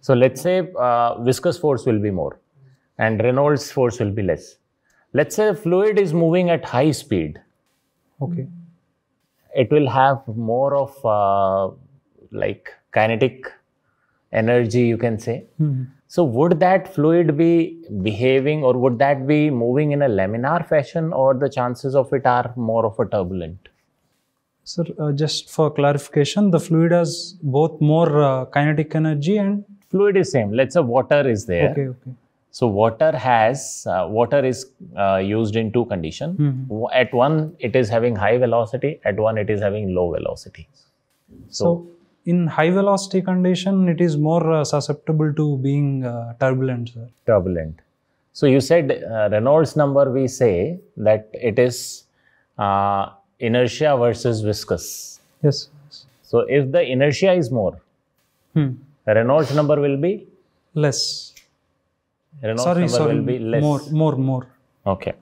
So let's say uh, viscous force will be more and Reynolds force will be less. Let's say fluid is moving at high speed. Okay. It will have more of uh, like kinetic energy, you can say. Mhm. So would that fluid be behaving or would that be moving in a laminar fashion or the chances of it are more of a turbulent? Sir, uh, just for clarification, the fluid has both more uh, kinetic energy and Fluid is same. Let's say water is there. okay, okay. So water has uh, water is uh, used in two condition. Mhm. At one it is having high velocity. At one it is having low velocity. So, in high velocity condition, it is more uh, susceptible to being uh, turbulent, sir. Turbulent. So you said uh, Reynolds number. We say that it is uh, inertia versus viscous. Yes. yes. So if the inertia is more, Hmm. Reynolds number will be Less. Reynolds sorry, number sorry. will be less. More, more, more. Okay.